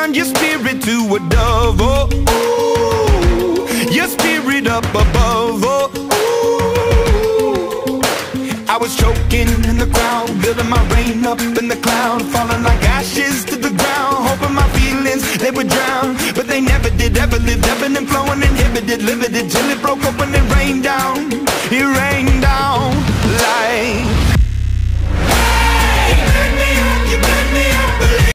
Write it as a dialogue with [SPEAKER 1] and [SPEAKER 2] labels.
[SPEAKER 1] turned your spirit to a dove. Oh, ooh, your spirit up above. Oh, ooh. I was choking in the crowd, building my rain up in the cloud, falling like ashes